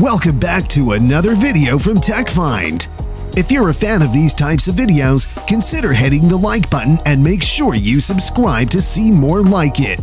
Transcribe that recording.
Welcome back to another video from TechFind. If you're a fan of these types of videos, consider hitting the like button and make sure you subscribe to see more like it.